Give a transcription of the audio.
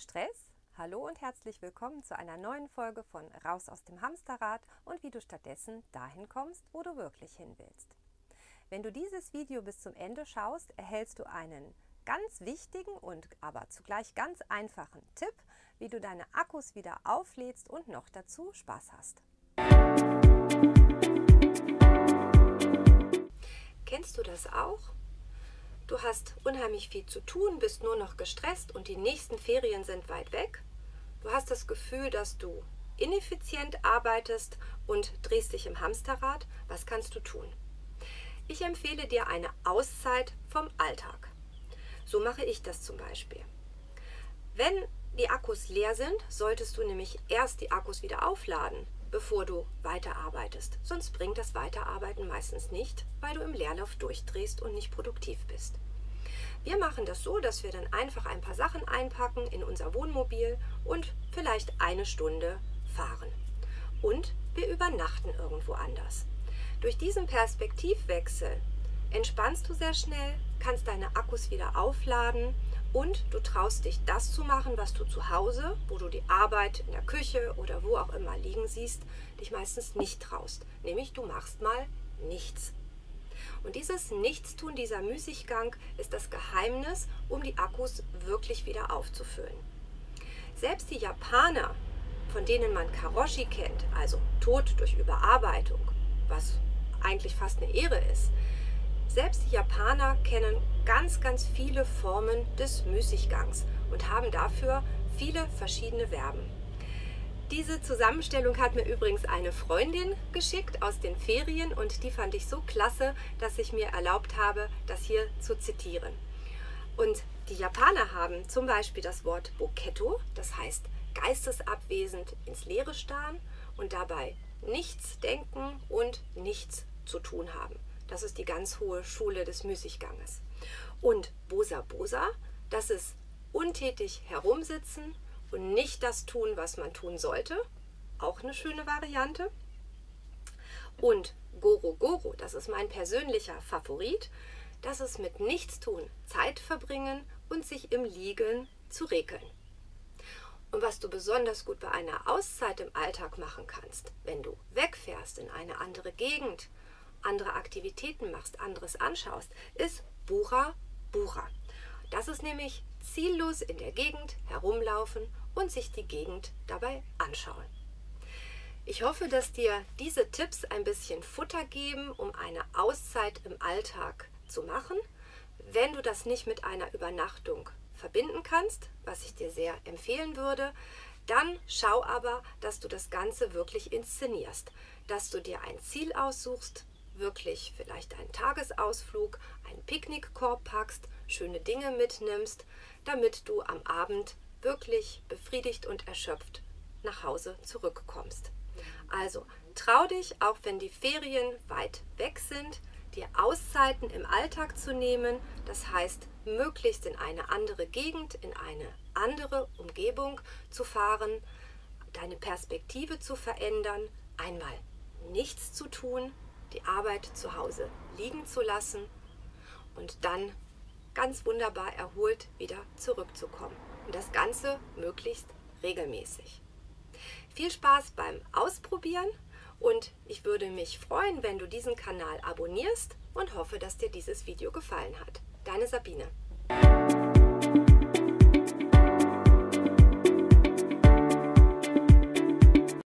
Stress? Hallo und herzlich willkommen zu einer neuen Folge von Raus aus dem Hamsterrad und wie du stattdessen dahin kommst, wo du wirklich hin willst. Wenn du dieses Video bis zum Ende schaust, erhältst du einen ganz wichtigen und aber zugleich ganz einfachen Tipp, wie du deine Akkus wieder auflädst und noch dazu Spaß hast. Kennst du das auch? Du hast unheimlich viel zu tun, bist nur noch gestresst und die nächsten Ferien sind weit weg. Du hast das Gefühl, dass du ineffizient arbeitest und drehst dich im Hamsterrad. Was kannst du tun? Ich empfehle dir eine Auszeit vom Alltag. So mache ich das zum Beispiel. Wenn die Akkus leer sind, solltest du nämlich erst die Akkus wieder aufladen, bevor du weiterarbeitest. Sonst bringt das Weiterarbeiten meistens nicht, weil du im Leerlauf durchdrehst und nicht produktiv bist. Wir machen das so, dass wir dann einfach ein paar Sachen einpacken in unser Wohnmobil und vielleicht eine Stunde fahren. Und wir übernachten irgendwo anders. Durch diesen Perspektivwechsel entspannst du sehr schnell, kannst deine Akkus wieder aufladen und du traust dich, das zu machen, was du zu Hause, wo du die Arbeit in der Küche oder wo auch immer liegen siehst, dich meistens nicht traust. Nämlich du machst mal nichts. Und dieses Nichtstun, dieser Müßiggang ist das Geheimnis, um die Akkus wirklich wieder aufzufüllen. Selbst die Japaner, von denen man Karoshi kennt, also Tod durch Überarbeitung, was eigentlich fast eine Ehre ist, selbst die Japaner kennen ganz, ganz viele Formen des Müßiggangs und haben dafür viele verschiedene Verben. Diese Zusammenstellung hat mir übrigens eine Freundin geschickt aus den Ferien und die fand ich so klasse, dass ich mir erlaubt habe, das hier zu zitieren. Und die Japaner haben zum Beispiel das Wort Boketto, das heißt geistesabwesend ins Leere starren und dabei nichts denken und nichts zu tun haben. Das ist die ganz hohe Schule des Müßigganges. Und Bosa Bosa, das ist untätig herumsitzen und nicht das tun, was man tun sollte. Auch eine schöne Variante. Und Goro Goro, das ist mein persönlicher Favorit. Das ist mit Nichtstun, Zeit verbringen und sich im Liegen zu regeln. Und was du besonders gut bei einer Auszeit im Alltag machen kannst, wenn du wegfährst in eine andere Gegend, andere Aktivitäten machst, anderes anschaust, ist Bura Bura. Das ist nämlich ziellos in der Gegend herumlaufen und sich die Gegend dabei anschauen. Ich hoffe, dass dir diese Tipps ein bisschen Futter geben, um eine Auszeit im Alltag zu machen. Wenn du das nicht mit einer Übernachtung verbinden kannst, was ich dir sehr empfehlen würde, dann schau aber, dass du das Ganze wirklich inszenierst, dass du dir ein Ziel aussuchst, wirklich vielleicht einen Tagesausflug, einen Picknickkorb packst, schöne Dinge mitnimmst, damit du am Abend wirklich befriedigt und erschöpft nach Hause zurückkommst. Also trau dich, auch wenn die Ferien weit weg sind, dir Auszeiten im Alltag zu nehmen, das heißt möglichst in eine andere Gegend, in eine andere Umgebung zu fahren, deine Perspektive zu verändern, einmal nichts zu tun, die Arbeit zu Hause liegen zu lassen und dann ganz wunderbar erholt wieder zurückzukommen. Und das Ganze möglichst regelmäßig. Viel Spaß beim Ausprobieren und ich würde mich freuen, wenn du diesen Kanal abonnierst und hoffe, dass dir dieses Video gefallen hat. Deine Sabine.